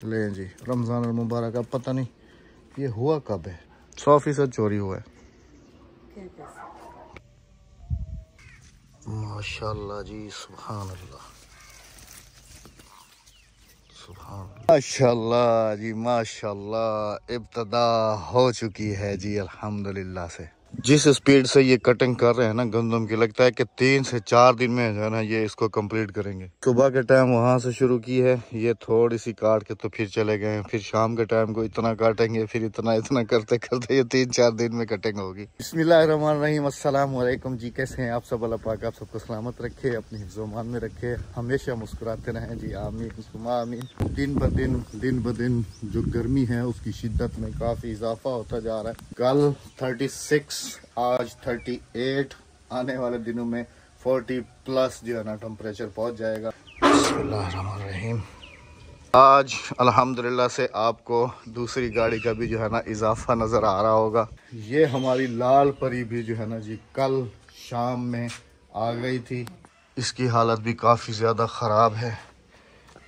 ले जी, रमज़ान और मुबारक। अब पता नहीं, ये हुआ कब है? सौ फ़ीसद चोरी हुआ है। माशाल्लाह जी सुभान अल्लाह माशाल्लाह जी, माशाल्लाह। इब्तदा हो चुकी है जी, अल्हम्दुलिल्लाह से। जिस स्पीड से ये कटिंग कर रहे हैं ना गंदम की, लगता है कि तीन से चार दिन में जो है ना ये इसको कंप्लीट करेंगे। सुबह के टाइम वहाँ से शुरू की है, ये थोड़ी सी काट के तो फिर चले गए फिर शाम के टाइम को इतना काटेंगे, फिर इतना इतना करते करते ये तीन चार दिन में कटिंग होगी। अस्सलाम वालेकुम जी कैसे हैं आप सब? अल्लाह पाक आप सबको सलामत रखे, अपनी हिफ्जोमान में रखे। हमेशा मुस्कुराते रहें, जी आमीन आमीन। दिन ब दिन दिन ब दिन जो गर्मी है, उसकी शिद्दत में काफ़ी इजाफा होता जा रहा है। कल थर्टी सिक्स आज 38 आने वाले दिनों में 40 प्लस जो है ना टेम्परेचर पहुँच जाएगा। बिस्मिल्लाहिर्रहमानिर्रहीम। आज अल्हम्दुलिल्लाह से आपको दूसरी गाड़ी का भी जो है ना इजाफा नज़र आ रहा होगा। ये हमारी लाल परी भी जो है ना जी कल शाम में आ गई थी। इसकी हालत भी काफ़ी ज़्यादा ख़राब है।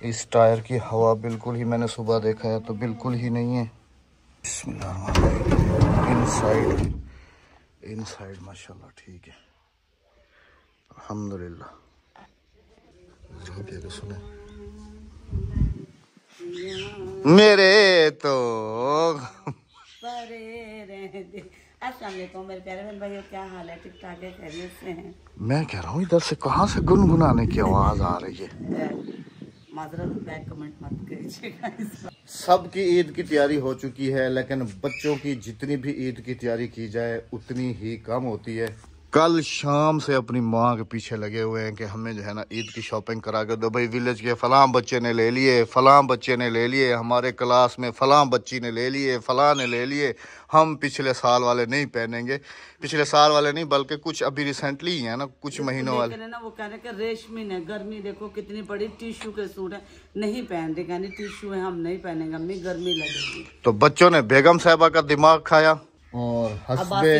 इस टायर की हवा बिल्कुल ही मैंने सुबह देखा है तो बिल्कुल ही नहीं है। इन साइड इन साइड माशाल्लाह ठीक है। अल्हम्दुलिल्लाह तो सुने। मेरे तो मेरे प्यारे बहन क्या हाल है? ठीक ठाक है से हैं? मैं कह रहा हूँ इधर से कहाँ से गुनगुनाने की आवाज़ आ रही है। सबकी ईद की तैयारी हो चुकी है, लेकिन बच्चों की जितनी भी ईद की तैयारी की जाए, उतनी ही कम होती है। कल शाम से अपनी माँ के पीछे लगे हुए हैं कि हमें जो है ना ईद की शॉपिंग करा कर दो भाई विलेज के फलाम बच्चे ने ले लिए फलाम बच्चे ने ले लिए हमारे क्लास में फलाम बच्ची ने ले लिए फलां ने ले लिए हम पिछले साल वाले नहीं पहनेंगे। पिछले साल वाले नहीं बल्कि कुछ अभी रिसेंटली ही है ना कुछ महीनों वाले। ना वो कह रहे कि रेशमी है गर्मी देखो कितनी बड़ी टिश्यू के सूट है नहीं पहन रहे कहने टिश्यू है हम नहीं पहनेंगे हमें गर्मी लगेगी। तो बच्चों ने बेगम साहबा का दिमाग खाया। और हसबे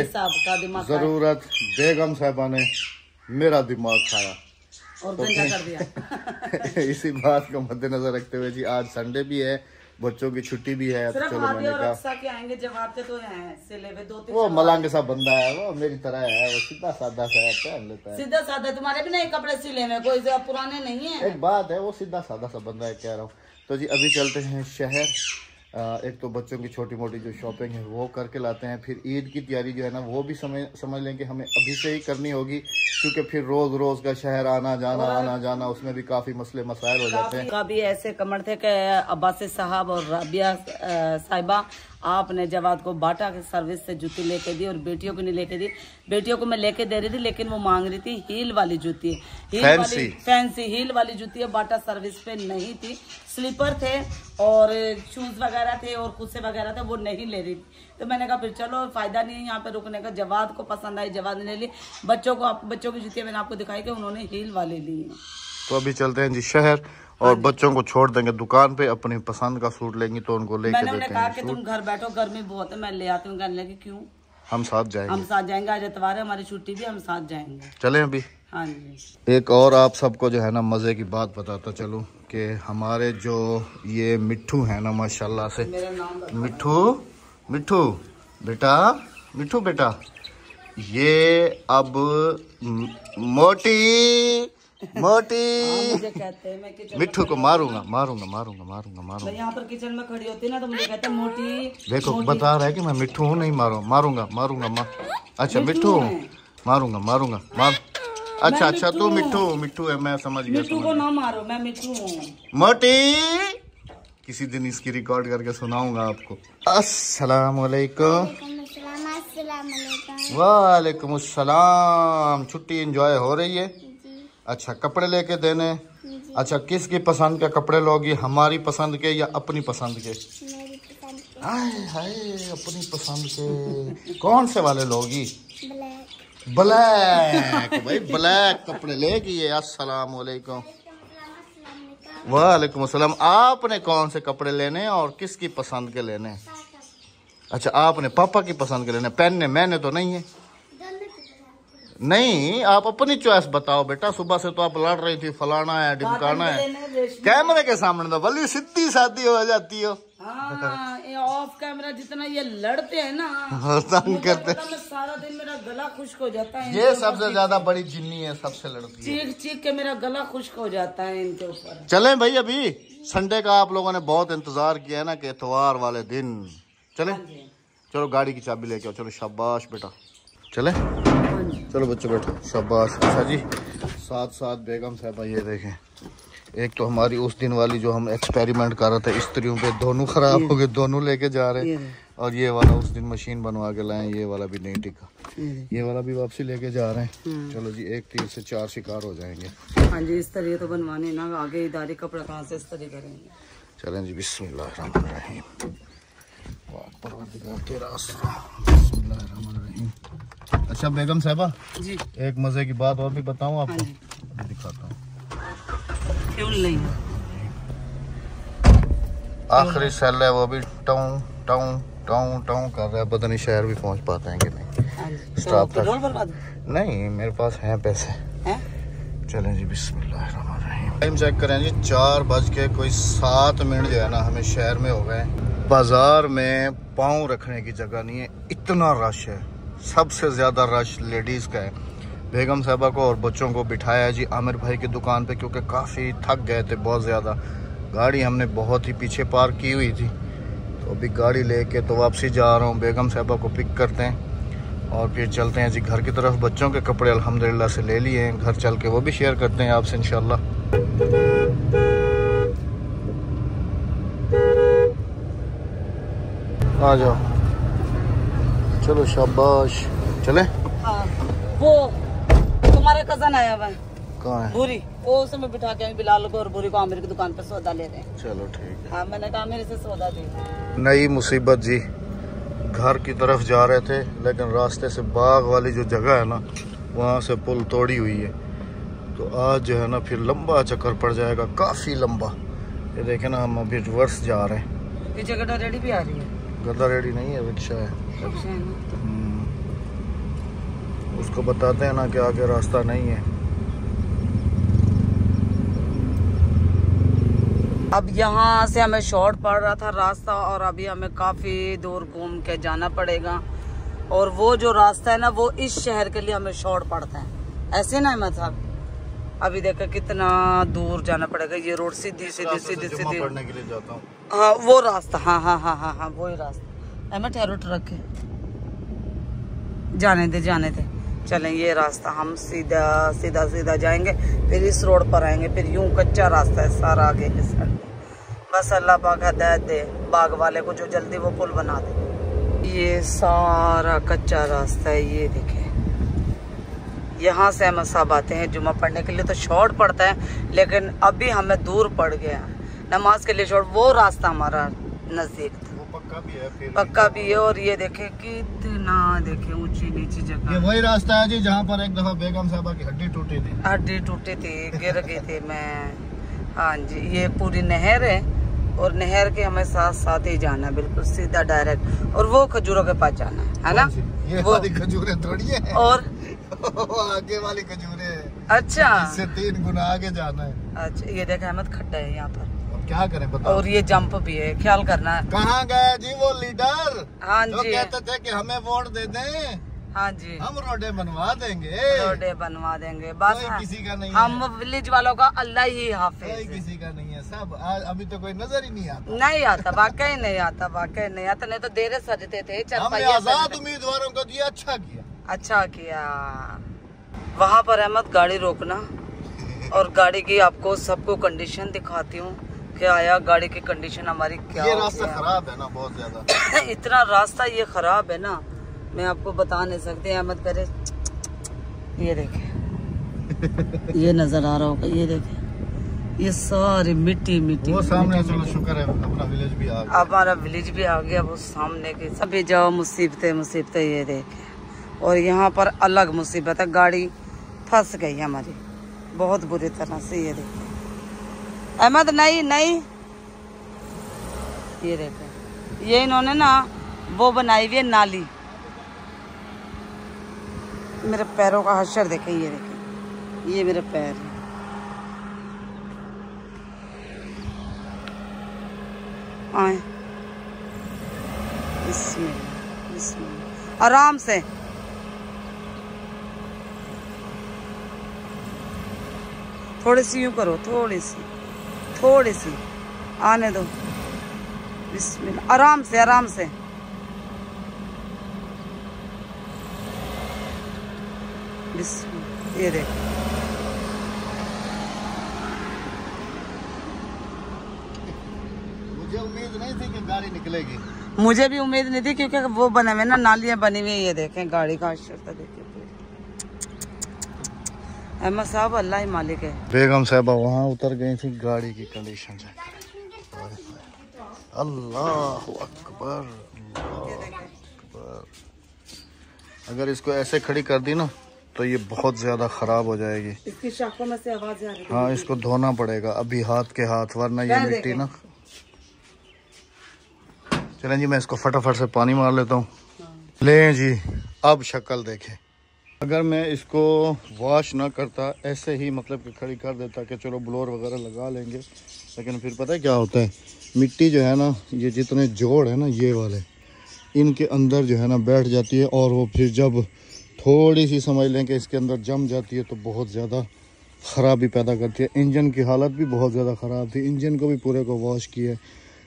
ज़रूरत बेगम साहबा ने मेरा दिमाग खाया। और तो कर दिया। इसी बात को मद्देनजर रखते हुए जी आज संडे भी है बच्चों की छुट्टी भी है चलो मैंने कहा। तो हैं दो वो मलांग सा बंदा है वो मेरी तरह है वो सीधा सादा सा है पहन लेता है। सीधा सादा तुम्हारे भी नहीं कपड़े सिले में कोई पुराने नहीं है। एक बात है वो सीधा सादा सा बंदा है कह रहा हूँ। तो जी अभी चलते हैं शहर। एक तो बच्चों की छोटी मोटी जो शॉपिंग है वो करके लाते हैं। फिर ईद की तैयारी जो है ना वो भी समझ समझ लें कि हमें अभी से ही करनी होगी क्योंकि फिर रोज रोज का शहर आना जाना आना जाना उसमें भी काफ़ी मसले मसायल हो जाते हैं। कभी ऐसे कमर थे कि अब्बास साहब और रबिया साहिबा आपने जवाद को बाटा के सर्विस से जूती लेके दी और बेटियों को नहीं लेके दी। बेटियों को मैं लेके दे रही थी लेकिन वो मांग रही थी हील वाली जूती। Heel fancy. वाली फैंसी हील वाली जूती है बाटा सर्विस पे नहीं थी। स्लीपर थे और शूज़ वगैरह थे और कुछ वगैरह थे वो नहीं ले रही। थी तो मैंने कहा फिर चलो फ़ायदा नहीं है यहाँ पे रुकने का। जवाद को पसंद आई जवाद ने ले। ली बच्चों को बच्चों की जूतियाँ मैंने आपको दिखाई कि उन्होंने हील वाली ली तो अभी चलते हैं जी शहर। और बच्चों को छोड़ देंगे दुकान पे अपनी पसंद का सूट लेंगी तो उनको लेके देते कहा कि तुम घर बैठो गर्मी बहुत है मैं ले आती हूँ कहने लगी क्यों? हम साथ जाएँगे। हम साथ जाएँगे आज एतवार है हमारी छुट्टी भी हम साथ जाएँगे। चले अभी? हाँ जी। एक और आप सबको जो है ना मज़े की बात बताता चलो कि हमारे जो ये मिट्ठू है ना माशाल्लाह से। मिट्ठू मिट्ठू बेटा? मिट्ठू बेटा? ये अब मोटी मोटी। हाँ, मिट्टू को मारूँगा मारूँगा मारूँगा मारूँगा मारूँगा। यहाँ पर किचन में खड़ी होती ना तो मुझे कहते मोटी देखो बता रहा है कि मैं मिट्टू हूँ नहीं मारू मारूँगा मारूँगा मा... अच्छा हूँ। मारूँगा मारूँगा मार। अच्छा अच्छा तू मिट्टू मिट्टू है मैं समझ गया मिट्टू को ना मारो मैं मिट्टू हूँ। मोटी। किसी दिन इसकी रिकॉर्ड करके सुनाऊँगा आपको। अस्सलाम वालेकुम वालेकुम अस्सलाम। छुट्टी एंजॉय हो रही है? अच्छा कपड़े लेके देने। अच्छा किसकी पसंद के कपड़े लोगी हमारी पसंद के या अपनी पसंद के? हाय हाय अपनी पसंद के। कौन से वाले लोगी? ब्लैक। भाई ब्लैक कपड़े लेगी ये अस्सलाम वालेकुम। वालेकुम अस्सलाम। आपने कौन से कपड़े लेने और किसकी पसंद के लेने? अच्छा आपने पापा की पसंद के लेने। पहनने मैंने तो नहीं है। नहीं आप अपनी चॉइस बताओ बेटा। सुबह से तो आप लड़ रही थी फलाना है ढिमकाना है। कैमरे के सामने तो बल्ली सीधी सादी हो जाती हो। हाँ ऑफ़ कैमरा जितना ये लड़ते हैं ना तंग करते पता सारा दिन मेरा गला खुश्क हो जाता है ये सबसे ज़्यादा बड़ी जिन्नी है सबसे लड़ती है। चीख चीख के मेरा गला खुश्क हो जाता है इनके ऊपर। चलें भाई अभी। संडे का आप लोगों ने बहुत इंतज़ार किया है ना कि इतवार वाले दिन। चलें। चलो गाड़ी की चाबी लेके आओ। चलो शाबाश बेटा। चले। हाँ चलो बच्चों बैठो। शाबाश। अच्छा जी साथ साथ बेगम साहबा ये देखें। एक तो हमारी उस दिन वाली जो हम एक्सपेरिमेंट कर रहे थे स्त्रियों पे दोनों खराब हो गए दोनों लेके जा रहे। और ये वाला उस दिन मशीन बनवा के लाए ये वाला भी नहीं टिका। ये। वाला भी वापसी लेके जा रहे हैं। हम्म। चलो जी एक तीर से चार शिकार हो जाएँगे। हाँ जी इस तरह तो बनवाने ना आगे इदारे कपड़ा कहाँ से इस तरह करेंगे। चलें जी तेरा। बिस्मिल्लाहिर्रहमानिर्रहीम। अच्छा बेगम साहबा जी। एक मज़े की बात और भी बताऊँ हाँ आपको अभी दिखाता हूँ। क्यों नहीं? आखिरी सेल है वो भी टाउं टाउं टाउं टाउं कर रहा है। पता नहीं शहर भी पहुँच पाते हैं कि नहीं। हाँ जी। तो। नहीं मेरे पास हैं पैसे। है? चलें जी बिस्मिल्लाहिर्रहमानिर्रहीम। टाइम चेक करें जी चार बज के कोई सात मिनट जो है ना हमें शहर में हो गए बाज़ार में पाँव रखने की जगह नहीं है इतना रश है। सबसे ज़्यादा रश लेडीज़ का है। बेगम साहबा को और बच्चों को बिठाया है जी आमिर भाई की दुकान पे, क्योंकि काफ़ी थक गए थे बहुत ज़्यादा। गाड़ी हमने बहुत ही पीछे पार्क की हुई थी। तो अभी गाड़ी लेके तो वापसी जा रहा हूँ, बेगम साहबा को पिक करते हैं। और फिर चलते हैं जी घर की तरफ़। बच्चों के कपड़े अल्हम्दुलिल्लाह से ले लिए हैं। घर चल के वो भी शेयर करते हैं आपसे, इंशाल्लाह। आ जाओ। चलो शाबाश। चले। हाँ वो तुम्हारा कज़न आया हुआ है। कहाँ है? भूरी वो बिठा के बिलाल को और भूरी को आमिर की दुकान पे सौदा ले रहे हैं। चलो ठीक हाँ। मैंने कहा मेरे से सौदा दे। नई मुसीबत जी। घर की तरफ़ जा रहे थे लेकिन रास्ते से बाग वाली जो जगह है ना वहाँ से पुल तोड़ी हुई है। तो आज जो है ना फिर लंबा चक्कर पड़ जाएगा काफ़ी लंबा। ये देखे ना हम अभी रिवर्स जा रहे हैं। पीछे गड्ढा रेडी भी आ रही है। गद्दा रेडी नहीं है रिक्शा है। हम्म। उसको बताते हैं ना कि आगे रास्ता नहीं है अब यहाँ से हमें शॉर्ट पड़ रहा था रास्ता और अभी हमें काफ़ी दूर घूम के जाना पड़ेगा और वो जो रास्ता है ना, वो इस शहर के लिए हमें शॉर्ट पड़ता है ऐसे ना साहब अभी देखो कितना दूर जाना पड़ेगा ये रोड सीधी सीधी सीधी सीधी। हूँ। हाँ वो रास्ता हाँ हाँ हाँ हाँ हाँ वही रास्ता। अहमद ठहरो ट्रक है जाने दे जाने दे। चलें ये रास्ता हम सीधा सीधा सीधा जाएँगे फिर इस रोड पर आएँगे फिर यूँ कच्चा रास्ता है सारा आगे के साइड। बस अल्लाह पाक हदायत दे बाग वाले को जो जल्दी वो पुल बना दे। ये सारा कच्चा रास्ता है ये देखें। यहाँ से हम साहब आते हैं जुमा पढ़ने के लिए तो शॉर्ट पड़ता है लेकिन अभी हमें दूर पड़ गया नमाज़ के लिए शॉर्ट वो रास्ता हमारा नज़दीक था। वो पक्का भी है पक्का भी है और ये देखे कितना देखे ऊँची नीची जगह। ये वही रास्ता है जी जहाँ पर एक दफ़ा बेगम साहबा की हड्डी टूटी थी। हड्डी टूटी थी गिर गई थी मैं। हाँ जी ये पूरी नहर है और नहर के हमें साथ साथ ही जाना है बिल्कुल सीधा डायरेक्ट और वो खजूरों के पास जाना है है ना? ये वो खजूरें थोड़ी है। और? आगे वाली खजूरें। हैं अच्छा। इससे तीन गुना आगे जाना है। अच्छा ये देख अहमद खड्डा है यहाँ पर। क्या करें बताओ। और ये जंप भी है ख्याल करना है। कहाँ गए जी वो लीडर? हाँ जी कहते थे कि हमें वोट दे दें हाँ जी। हम रोडे बनवा देंगे। रोडे बनवा देंगे बस हाँ, किसी का नहीं हम विलेज वालों का अल्लाह ही हाफिज किसी का नहीं है सब अभी तो कोई नज़र ही नहीं आता। नहीं आता वाकई नहीं आता वाकई नहीं आता नहीं तो देरे सजते थे हमने आज़ाद उम्मीदवारों को दिया अच्छा किया। अच्छा किया। वहाँ पर अहमद गाड़ी रोकना। और गाड़ी की आपको सबको कंडीशन दिखाती हूँ कि आया गाड़ी की कंडीशन हमारी क्या ये रास्ता खराब है ना बहुत ज़्यादा। इतना रास्ता ये खराब है ना मैं आपको बता नहीं सकती अहमद करे ये देखे। ये नज़र आ रहा होगा ये देखे। ये सारी मिट्टी मिट्टी वो सामने चलो शुक्र है अपना विलेज भी आ गया। हमारा विलेज भी आ गया वो सामने के अभी जाओ मुसीबतें मुसीबतें ये देखे। और यहाँ पर अलग मुसीबत है गाड़ी फंस गई हमारी। बहुत बुरी तरह से ये देखे। अहमद नहीं नहीं। ये देखे। ये इन्होंने ना वो बनाई हुई है नाली। मेरे पैरों का हशर देखे ये देखे। ये मेरे पैर है। आए। बिस्मिल्लाह बिस्मिल्लाह। आराम से। थोड़ी सी यूँ करो, थोड़ी सी थोड़ी सी। आने दो। बिस्मिल्लाह, आराम से आराम से। ये देखो। मुझे उम्मीद नहीं थी कि गाड़ी निकलेगी। मुझे भी उम्मीद नहीं थी क्योंकि वो बने हुए ना नालियाँ बनी हुई है ये देखें गाड़ी का अशर देखिए अहमद साहब अल्लाह ही मालिक है। बेगम साहबा वहाँ उतर गई थी गाड़ी की कंडीशन से अल्लाह अकबर अगर इसको ऐसे खड़ी कर दी ना तो ये बहुत ज़्यादा खराब हो जाएगी। इसकी शाखों में से आवाज़ आ रही है हाँ। इसको धोना पड़ेगा अभी हाथ के हाथ वरना ये मिट्टी ना चलें जी, मैं इसको फटाफट से पानी मार लेता हूँ। लें जी, अब शक्ल देखें। अगर मैं इसको वॉश ना करता, ऐसे ही मतलब कि खड़ी कर देता कि चलो ब्लोर वगैरह लगा लेंगे, लेकिन फिर पता है क्या होता है? मिट्टी जो है ना, ये जितने जोड़ है ना, ये वाले, इनके अंदर जो है ना बैठ जाती है और वो फिर जब थोड़ी सी समझ लें कि इसके अंदर जम जाती है तो बहुत ज़्यादा ख़राबी पैदा करती है। इंजन की हालत भी बहुत ज़्यादा ख़राब थी। इंजन को भी पूरे को वॉश किया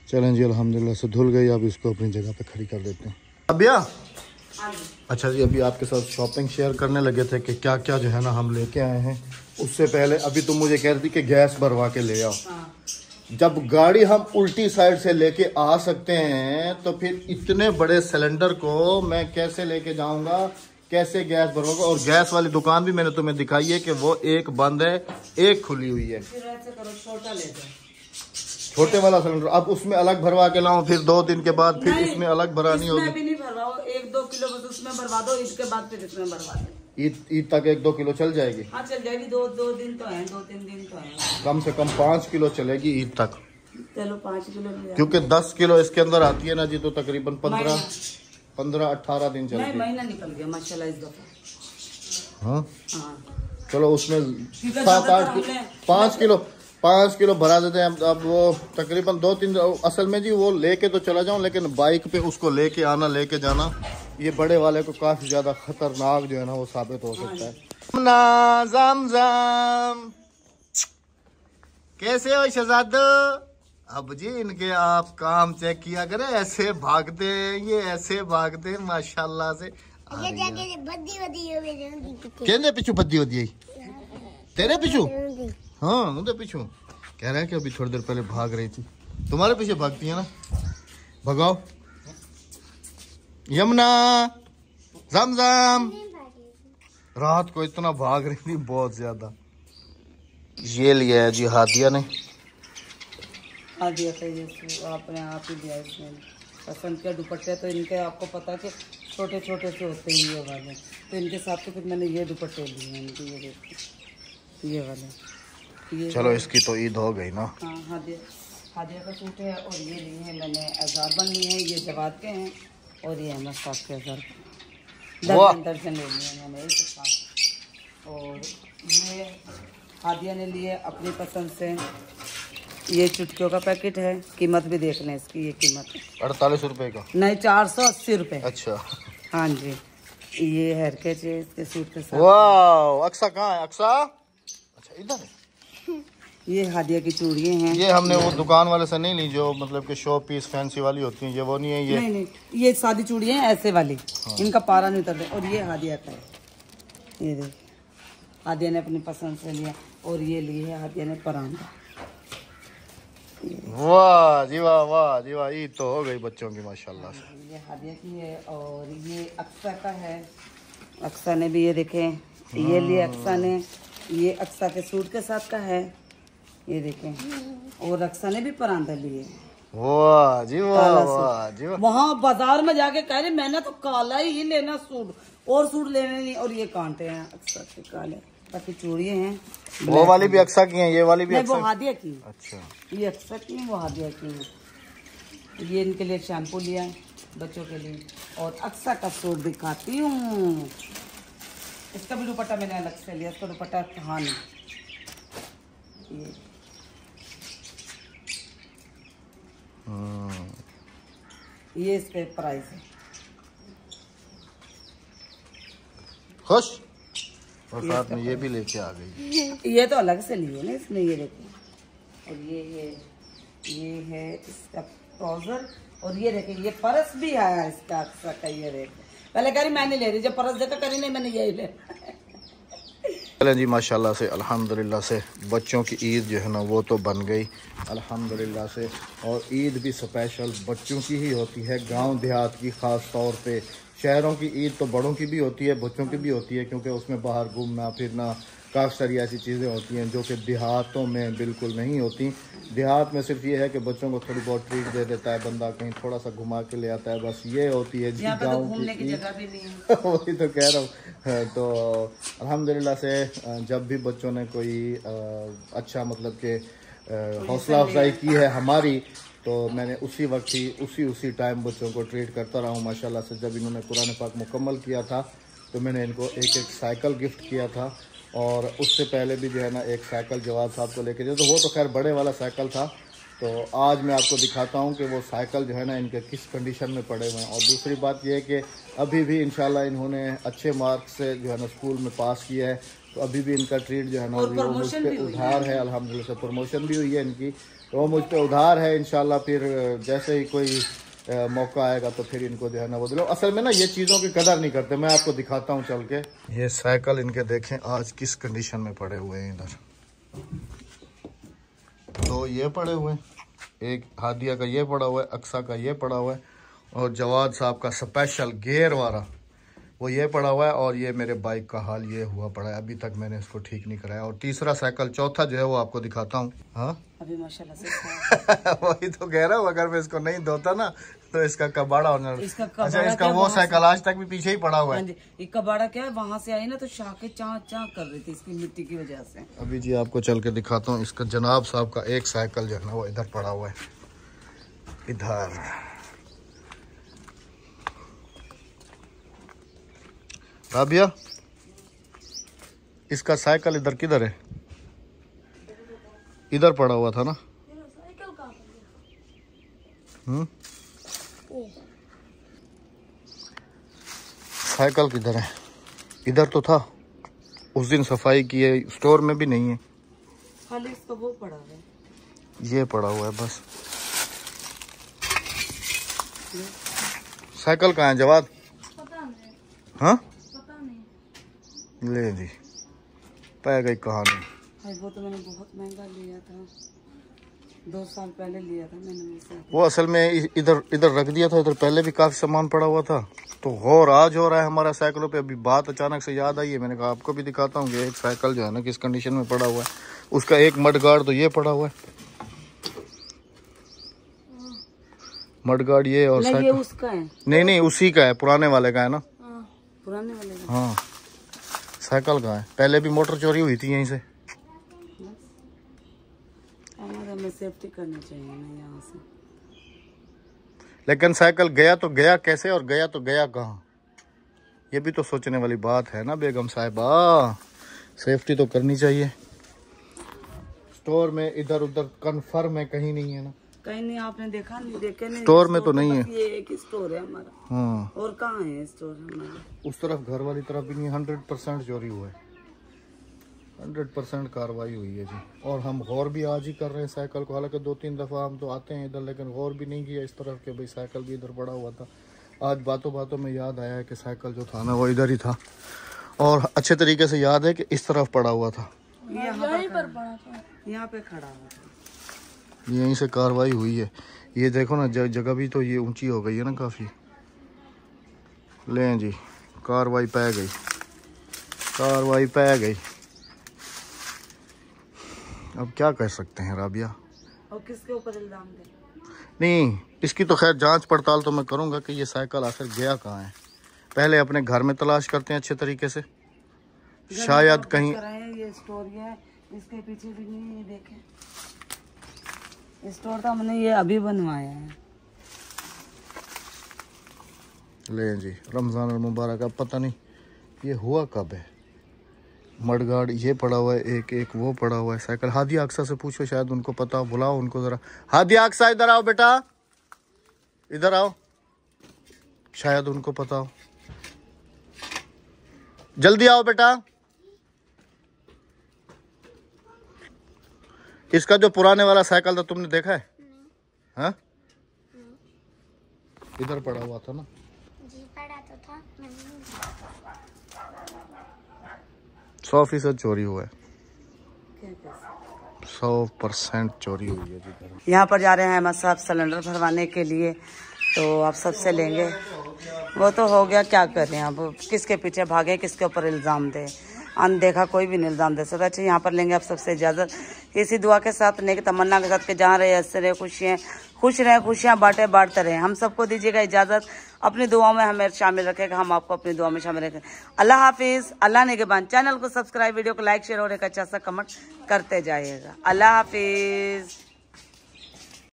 चलें जी अल्हम्दुलिल्लाह से धुल गई अब इसको अपनी जगह पे खड़ी कर देते हैं। अबिया? अच्छा जी अभी आपके साथ शॉपिंग शेयर करने लगे थे कि क्या क्या जो है ना हम लेके आए हैं। उससे पहले अभी तुम मुझे कह रही थी कि गैस भरवा के ले आओ। जब गाड़ी हम उल्टी साइड से लेके आ सकते हैं तो फिर इतने बड़े सिलेंडर को मैं कैसे लेके जाऊँगा? कैसे गैस भरवाऊँगा? और गैस वाली दुकान भी मैंने तुम्हें दिखाई है कि वो एक बंद है एक खुली हुई है। फिर ऐसे करो छोटा वाला सिलेंडर अब उसमें अलग भरवा के लाऊं फिर दो दिन के बाद फिर इसमें अलग भरानी होगी। भी नहीं भरवाओ एक दो किलो बस उसमें भरवा दो इसके बाद फिर इसमें भरवा दो। ईद ईद तक एक दो किलो चल जाएगी। हाँ चल जाएगी दो दो दिन तो है दो तीन दिन तो है। कम से कम पाँच किलो चलेगी ईद तक। चलो पाँच किलो। क्योंकि दस किलो इसके अंदर आती है ना जी तो तकरीबन पंद्रह पंद्रह अठारह दिन है महीना निकल गया माशाल्लाह इस दफ़ा। हाँ? हाँ। चलो उसमें सात आठ पाँच किलो पाँच किलो भरा देते हैं। अब वो तकरीबन दो तीन असल में जी वो लेके तो चला जाऊँ लेकिन बाइक पे उसको लेके आना लेके जाना ये बड़े वाले को काफ़ी ज़्यादा खतरनाक जो है ना वो साबित हो सकता है। जम जम। कैसे हो शहजाद? अब जी इनके आप काम चेक किया करें ऐसे भागते हैं, ये ऐसे भागते हैं, माशाल्लाह से। है। कहने पिछू बद्दी होती है तेरे पिछू? हाँ उनके पीछू कह रहा है कि अभी थोड़ी देर पहले भाग रही थी। तुम्हारे पीछे भागती है ना? भगाओ। यमुना जमजम रात को इतना भाग रही थी बहुत ज़्यादा। ये लिया है जी हादिया ने। हाँ दिया था ये सो आपने आप ही दिया इसमें। पसंद किया दुपट्टे तो इनके आपको पता कि छोटे छोटे से होते हैं ये वाले। तो इनके साथ तो फिर मैंने ये दुपट्टे लिए हैं, इनके ये ये वाले। चलो इसकी तो ईद हो गई ना। हाँ हादिया हादिया का सूट है और ये लिए हैं मैंने अजारबन लिए हैं ये जवाद के हैं और ये अहमद साहब के अजार। वाह। दर्जन ले लिए हैं मैंने एक और ये हादिया ने लिए अपनी पसंद से। ये चुटकियों का पैकेट है कीमत भी देख लें इसकी ये कीमत। अड़तालीस रुपए का। नहीं चार सौ अस्सी रुपये अच्छा। हाँ जी ये हेरकेज है इसके सूट के साथ। वाह अक्सा कहाँ है? अक्सा? अच्छा इधर है। ये हादिया की चूड़ियाँ हैं। ये हमने वो दुकान वाले से नहीं ली जो मतलब कि शो पीस फैंसी वाली होती हैं ये वो नहीं है ये नहीं नहीं ये सादी चूड़ियाँ हैं ऐसे वाली। हाँ। इनका पारा नहीं उतरते। और ये हादिया का है। ये देखिए हादिया ने अपनी पसंद से लिया और ये ली है हादिया ने परांदा वाह जी वाह वाह जी वाह ईद तो हो गई बच्चों की माशाल्लाह। से ये हादिया की है और ये अक्सा का है। अक्सा ने भी ये देखे ये लिए अक्सा ने। ये अक्सा के सूट के साथ का है। ये देखें। और अक्सा ने भी परांदा लिए। वाह जी वाह जी वाह। वहाँ बाज़ार में जाके कह रहे मैंने तो काला ही लेना सूट और सूट लेने नहीं और ये कांटे हैं अक्सर के काले। बाकी चूड़ियाँ हैं वो वाली भी अक्सा की हैं ये वाली भी वो हादिया की। अच्छा। ये अक्सर की है वो हादिया की है। ये इनके लिए शैम्पू लिया है बच्चों के लिए। और अक्सर का सूट दिखाती हूँ। इसका भी दुपट्टा मैंने अलग से लिया इसका दुपट्टा था नहीं। ये। हम्म, ये इस पे प्राइस है। खुश? और साथ में ये भी लेके आ गई। ये तो अलग से लिए ना इसमें ये देखिए और ये ये ये है इसका ट्राउज़र और ये देखिए ये पर्स भी आया इसका अक्सर का ये रेट पहले कह रही, मैं नहीं ले रही, जब परस देखा करी, नहीं, मैंने यही ले चलें जी, माशाल्लाह से, अल्हम्दुलिल्लाह से, बच्चों की ईद जो है ना, वो तो बन गई, अल्हम्दुलिल्लाह से, और ईद भी स्पेशल बच्चों की ही होती है, गाँव देहात की ख़ास तौर पे, शहरों की ईद तो बड़ों की भी होती है, बच्चों की भी होती है, क्योंकि उसमें बाहर घूमना, फिरना काफ़ी सारी ऐसी चीज़ें होती हैं जो कि देहातों में बिल्कुल नहीं होती। देहात में सिर्फ़ ये है कि बच्चों को थोड़ी बहुत ट्रीट दे देता है बंदा कहीं थोड़ा सा घुमा के ले आता है बस ये होती है जी पे तो की की। जगह भी नहीं वही तो कह रहा हूँ। हाँ, तो अल्हम्दुलिल्लाह से जब भी बच्चों ने कोई अच्छा मतलब कि हौसला अफजाई की है हमारी तो मैंने उसी वक्त ही उसी उसी टाइम बच्चों को ट्रीट करता रहा हूँ माशाल्लाह से जब इन्होंने कुरान पाक मुकम्मल किया था तो मैंने इनको एक एक साइकिल गिफ्ट किया था। और उससे पहले भी जो है ना एक साइकिल जवाब साहब को लेके दिया तो वो तो खैर बड़े वाला साइकिल था। तो आज मैं आपको दिखाता हूँ कि वो साइकिल जो है ना इनके किस कंडीशन में पड़े हुए हैं। और दूसरी बात ये है कि अभी भी इंशाल्लाह इन्होंने अच्छे मार्क्स से जो है ना स्कूल में पास किया है। तो अभी भी इनका ट्रीट जो है ना वो मुझ promotion पे भी हुई है। उधार है अल्हम्दुलिल्लाह से प्रमोशन भी हुई है इनकी। तो वो मुझ पर उधार है इंशाल्लाह फिर जैसे ही कोई मौका आएगा तो फिर इनको जो है ना वो दिलो। असल में ना ये चीज़ों की कदर नहीं करते, मैं आपको दिखाता हूँ चल के। ये साइकिल इनके देखें, आज किस कंडीशन में पड़े हुए हैं इधर। तो ये पड़े हुए, एक हादिया का ये पड़ा हुआ है, अक्सा का ये पड़ा हुआ है, और जवाद साहब का स्पेशल गेयर वाला। वो ये पड़ा हुआ है और ये मेरे बाइक का हाल ये हुआ पड़ा है। अभी तक मैंने इसको ठीक नहीं कराया। और तीसरा साइकिल चौथा जो है वो आपको दिखाता हूँ। हाँ? अभी माशाल्लाह से वही तो कह रहा हूँ अगर मैं इसको नहीं धोता ना तो इसका कबाड़ा होने इसका अच्छा इसका वो साइकिल आज तक भी पीछे ही पड़ा हुआ हाँ। है जी ये कबाड़ा क्या है? वहाँ से आई ना तो शाखे चाह चाह कर रही थी इसकी मिट्टी की वजह से। अभी जी आपको चल के दिखाता हूँ इसका जनाब साहब का एक साइकिल जो है ना वो इधर पड़ा हुआ है। इधर। राबिया इसका साइकिल इधर किधर है? इधर पड़ा हुआ था ना? हम्म? साइकिल किधर है? इधर तो था। उस दिन सफ़ाई की है स्टोर में भी नहीं है। खाली इसका वो पड़ा है। ये पड़ा हुआ है बस। साइकिल कहाँ है जवाब? हाँ? ले जी। पै गई कहानी। वो तो मैंने बहुत महँगा लिया था। दो साल पहले लिया था मैंने वो असल में इधर इधर रख दिया था इधर पहले भी काफ़ी सामान पड़ा हुआ था। तो गौर आज हो रहा है हमारा साइकिलों पे। अभी बात अचानक से याद आई है मैंने कहा आपको भी दिखाता हूँ कि एक साइकिल जो है ना किस कंडीशन में पड़ा हुआ है। उसका एक मड गार्ड तो ये पड़ा हुआ है। मडगार्ड ये और साइकिल उसका है। नहीं नहीं उसी का है पुराने वाले का है ना। पुराने वाले का। हाँ। साइकिल का है? पहले भी मोटर चोरी हुई थी यहीं से। सेफ्टी करनी चाहिए ना यहाँ से। लेकिन साइकिल गया तो गया कैसे और गया तो गया कहाँ? ये भी तो सोचने वाली बात है ना बेगम साहिबा। सेफ्टी तो करनी चाहिए। स्टोर में इधर उधर कन्फर्म है कहीं नहीं है ना। कहीं नहीं आपने देखा नहीं देखे नहीं। स्टोर में तो नहीं है। ये एक स्टोर है हमारा। हाँ। और कहाँ है स्टोर हमारा? उस तरफ़ घर वाली तरफ़ भी नहीं हंड्रेड परसेंट चोरी हुआ है। हंड्रेड परसेंट कार्रवाई हुई है जी। और हम गौर भी आज ही कर रहे हैं साइकिल को। हालाँकि दो तीन दफ़ा हम तो आते हैं इधर लेकिन गौर भी नहीं किया इस तरफ़ के भाई साइकिल भी इधर पड़ा हुआ था। आज बातों बातों में याद आया है कि साइकिल जो था ना वो इधर ही था। और अच्छे तरीके से याद है कि इस तरफ़ पड़ा हुआ था। यहाँ पर पड़ा था यहाँ पे खड़ा हुआ था। यहीं से कार्रवाई हुई है। ये देखो ना जगह भी तो ये ऊँची हो गई है ना काफ़ी। लें जी कार्रवाई पै गई। कार्रवाई पै गई। अब क्या कर सकते हैं राबिया? और किसके ऊपर इल्ज़ाम दे? नहीं इसकी तो खैर जाँच पड़ताल तो मैं करूँगा कि ये साइकिल आखिर गया कहाँ है। पहले अपने घर में तलाश करते हैं अच्छे तरीके से। शायद कहीं कर रहे हैं ये स्टोर है इसके पीछे भी नहीं देखें। स्टोर तो हमने ये अभी बनवाया है। ले जी, रमज़ान और मुबारक। अब पता नहीं, ये हुआ कब है? मडगार्ड ये पड़ा हुआ है, एक एक, वो पड़ा हुआ है साइकिल। हादिया अक्सा से पूछो, शायद उनको पता हो, बुलाओ उनको जरा। हादिया अक्सा इधर आओ बेटा। इधर आओ। शायद उनको पता हो। जल्दी आओ बेटा। इसका जो पुराने वाला साइकिल था तुमने देखा है? हाँ? इधर पड़ा हुआ था ना? जी पढ़ा तो था सौ फ़ीसद चोरी हुआ है। सौ परसेंट चोरी हुई है जी। यहाँ पर जा रहे हैं अहमद साहब सिलेंडर भरवाने के लिए। तो आप सबसे लेंगे। वो तो हो गया क्या कर रहे हैं अब? किसके पीछे भागे किसके ऊपर इल्ज़ाम दे? अनदेखा कोई भी नहीं इल्ज़ाम दे सकता अच्छा यहाँ पर लेंगे आप सबसे इजाज़त। इसी दुआ के साथ नेक तमन्ना के साथ के जहाँ रहे ऐसे रहे खुशियाँ खुश रहें, खुशियाँ बांटे, बांटते रहें। हम सबको दीजिएगा इजाज़त। अपनी दुआओं में हमें शामिल रखेगा हम आपको अपनी दुआ में शामिल रखें। अल्लाह हाफिज़, अल्लाह ने के बाद चैनल को सब्सक्राइब, वीडियो को लाइक, शेयर और एक अच्छा सा कमेंट करते जाइएगा। अल्लाह हाफिज़।